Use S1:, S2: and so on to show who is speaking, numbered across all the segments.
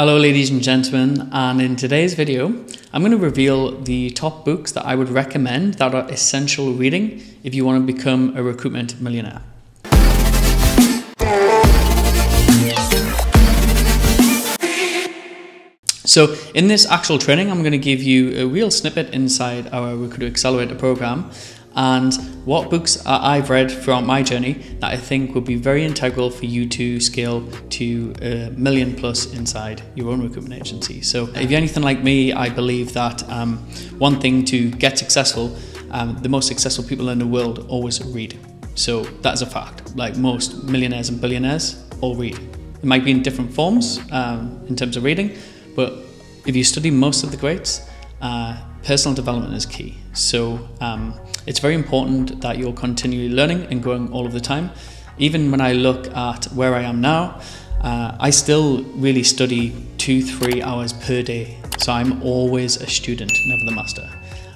S1: Hello ladies and gentlemen and in today's video I'm going to reveal the top books that I would recommend that are essential reading if you want to become a recruitment millionaire. So in this actual training I'm going to give you a real snippet inside our Recruiter Accelerator program and what books I've read throughout my journey that I think would be very integral for you to scale to a million plus inside your own recruitment agency. So, if you're anything like me, I believe that um, one thing to get successful, um, the most successful people in the world always read. So, that's a fact. Like most millionaires and billionaires all read. It might be in different forms um, in terms of reading, but if you study most of the greats, uh, personal development is key. So, um, it's very important that you're continually learning and growing all of the time. Even when I look at where I am now, uh, I still really study two, three hours per day. So I'm always a student, never the master.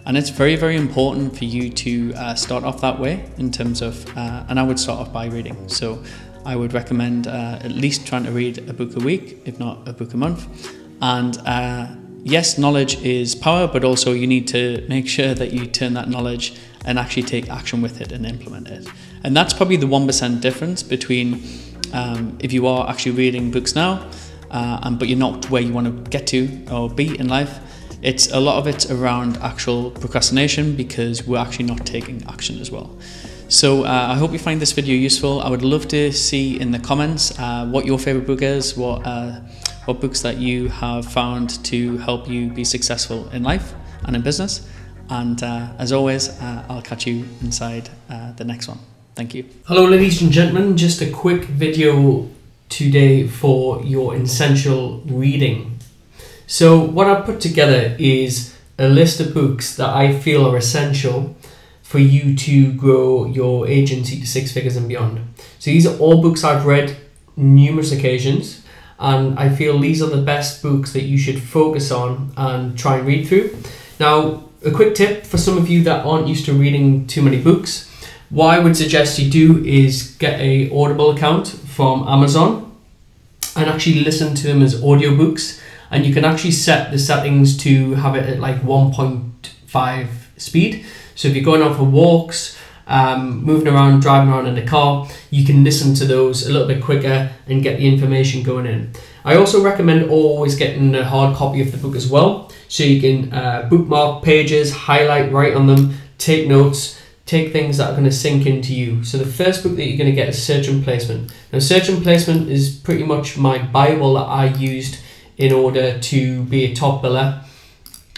S1: And it's very, very important for you to uh, start off that way in terms of, uh, and I would start off by reading. So I would recommend uh, at least trying to read a book a week, if not a book a month. And uh, yes, knowledge is power, but also you need to make sure that you turn that knowledge and actually take action with it and implement it. And that's probably the 1% difference between um, if you are actually reading books now, uh, and, but you're not where you want to get to or be in life. It's a lot of it's around actual procrastination because we're actually not taking action as well. So uh, I hope you find this video useful. I would love to see in the comments uh, what your favorite book is, what uh, what books that you have found to help you be successful in life and in business. And uh, as always, uh, I'll catch you inside uh, the next one. Thank you.
S2: Hello, ladies and gentlemen. Just a quick video today for your essential reading. So, what I've put together is a list of books that I feel are essential for you to grow your agency to six figures and beyond. So, these are all books I've read numerous occasions, and I feel these are the best books that you should focus on and try and read through. Now, a quick tip for some of you that aren't used to reading too many books. What I would suggest you do is get a Audible account from Amazon and actually listen to them as audiobooks and you can actually set the settings to have it at like 1.5 speed. So if you're going out for walks, um, moving around, driving around in the car, you can listen to those a little bit quicker and get the information going in. I also recommend always getting a hard copy of the book as well so you can uh, bookmark pages, highlight, write on them, take notes, take things that are going to sink into you. So the first book that you're going to get is Search and Placement. Now Search and Placement is pretty much my Bible that I used in order to be a top biller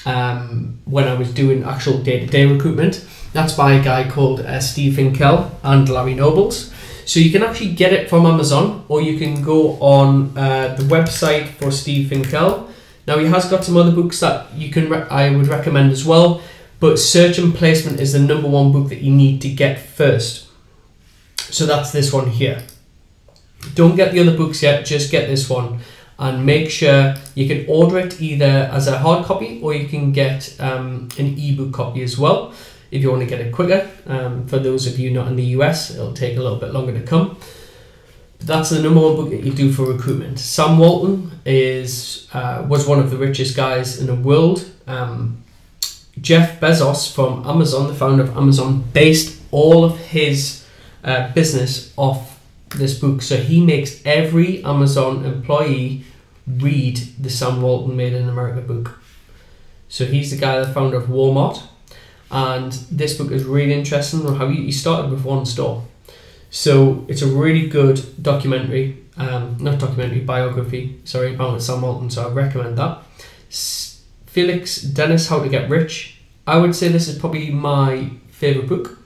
S2: um, when I was doing actual day-to-day recruitment. That's by a guy called uh, Steve Finkel and Larry Nobles. So you can actually get it from Amazon or you can go on uh, the website for Steve Finkel now he has got some other books that you can I would recommend as well, but Search and Placement is the number one book that you need to get first. So that's this one here. Don't get the other books yet, just get this one and make sure you can order it either as a hard copy or you can get um, an ebook copy as well if you want to get it quicker. Um, for those of you not in the US, it'll take a little bit longer to come But that's the number one book that you do for recruitment. Sam Walton is uh, was one of the richest guys in the world. Um, Jeff Bezos from Amazon, the founder of Amazon, based all of his uh, business off this book. So he makes every Amazon employee read the Sam Walton Made in America book. So he's the guy, the founder of Walmart, and this book is really interesting on how he started with one store so it's a really good documentary, um, not documentary, biography, sorry, about Sam Walton, so I recommend that. Felix Dennis, How to Get Rich. I would say this is probably my favourite book.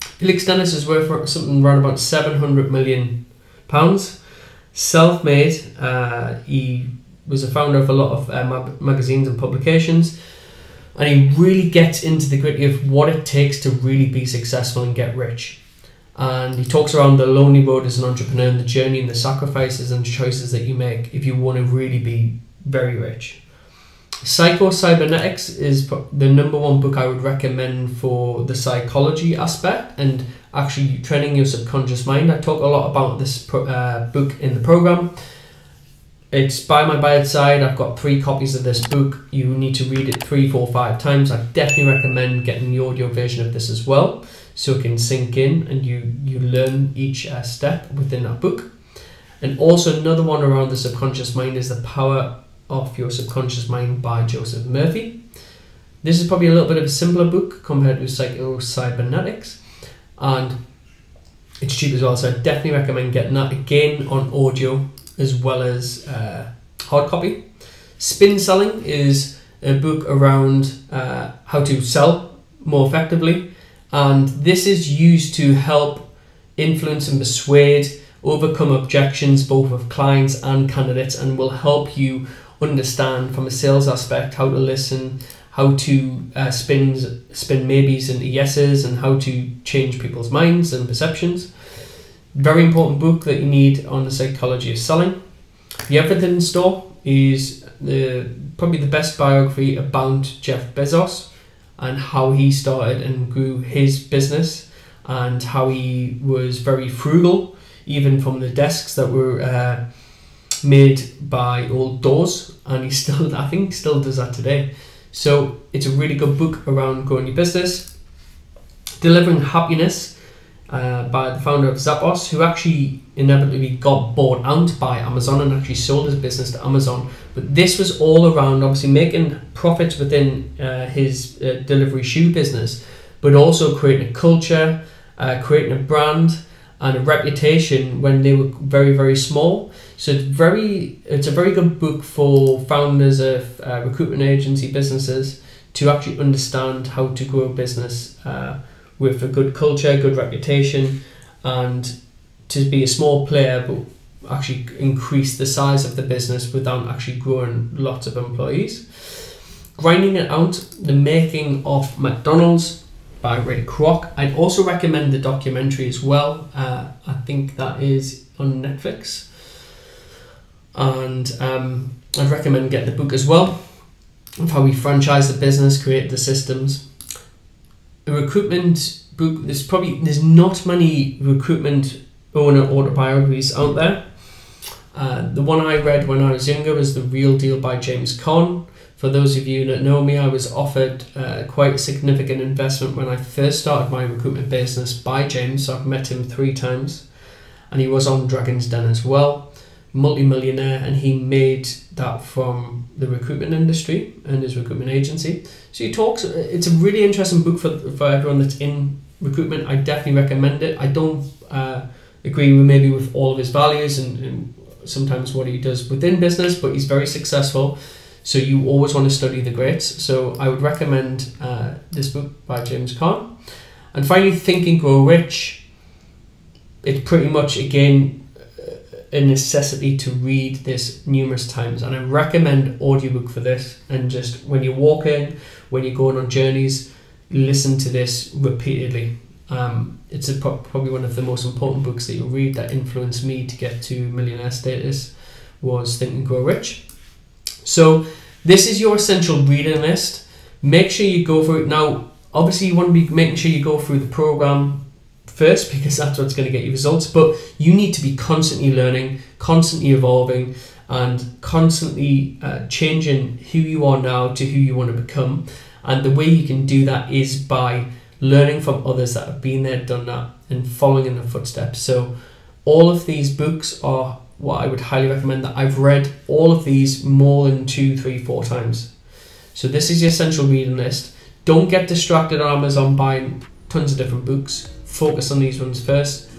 S2: Felix Dennis is worth something around about 700 million pounds. Self-made, uh, he was a founder of a lot of uh, magazines and publications and he really gets into the gritty of what it takes to really be successful and get rich and he talks around the lonely road as an entrepreneur and the journey and the sacrifices and choices that you make if you want to really be very rich. Psycho Cybernetics is the number one book I would recommend for the psychology aspect and actually training your subconscious mind. I talk a lot about this uh, book in the program. It's by my bedside. I've got three copies of this book. You need to read it three, four, five times. I definitely recommend getting the audio version of this as well, so it can sink in and you you learn each uh, step within that book. And also another one around the subconscious mind is the power of your subconscious mind by Joseph Murphy. This is probably a little bit of a simpler book compared to Psycho Cybernetics, and it's cheap as well. So I definitely recommend getting that again on audio as well as uh, hard copy. Spin Selling is a book around uh, how to sell more effectively, and this is used to help influence and persuade, overcome objections both of clients and candidates, and will help you understand from a sales aspect how to listen, how to uh, spin spin maybes into yeses, and how to change people's minds and perceptions. Very important book that you need on the psychology of selling. The Everything Store is the probably the best biography about Jeff Bezos and how he started and grew his business and how he was very frugal, even from the desks that were uh, made by old doors, and he still, I think, still does that today. So it's a really good book around growing your business, delivering happiness uh, by the founder of Zappos, who actually inevitably got bought out by Amazon and actually sold his business to Amazon. But this was all around obviously making profits within uh, his uh, delivery shoe business, but also creating a culture, uh, creating a brand, and a reputation when they were very very small. So it's very it's a very good book for founders of uh, recruitment agency businesses to actually understand how to grow a business uh, with a good culture, good reputation, and to be a small player but actually increase the size of the business without actually growing lots of employees. Grinding it out, the making of McDonald's by Ray Kroc. I'd also recommend the documentary as well. Uh, I think that is on Netflix. And um, I'd recommend getting the book as well of how we franchise the business, create the systems recruitment book. There's probably there's not many recruitment owner autobiographies out there. Uh, the one I read when I was younger was The Real Deal by James Caan. For those of you that know me, I was offered uh, quite a significant investment when I first started my recruitment business by James. So I've met him three times, and he was on Dragon's Den as well multi-millionaire and he made that from the recruitment industry and his recruitment agency. So he talks it's a really interesting book for, for everyone that's in recruitment. I definitely recommend it. I don't uh, agree with maybe with all of his values and, and sometimes what he does within business but he's very successful. So you always want to study the greats. So i would recommend uh, this book by james Caan. And finally think and grow rich. It's pretty much again a necessity to read this numerous times. And I recommend audiobook for this and just when you're walking when you're going on journeys listen to this repeatedly. Um, it's a, probably one of the most important books that you'll read that influenced me to get to millionaire status was Think and Grow Rich. So this is your essential reading list. Make sure you go through it. Now obviously you want to be making sure you go through the program first because that's what's going to get you results. But you need to be constantly learning, constantly evolving, and constantly uh, changing who you are now to who you want to become. And the way you can do that is by learning from others that have been there, done that, and following in their footsteps. So, all of these books are what I would highly recommend that I've read all of these more than two, three, four times. So, this is your essential reading list. Don't get distracted on Amazon buying tons of different books focus on these ones first.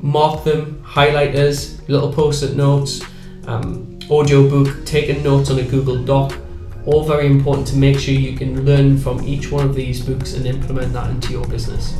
S2: Mark them, highlighters, little post-it notes, um, audio book, taking notes on a Google Doc. All very important to make sure you can learn from each one of these books and implement that into your business.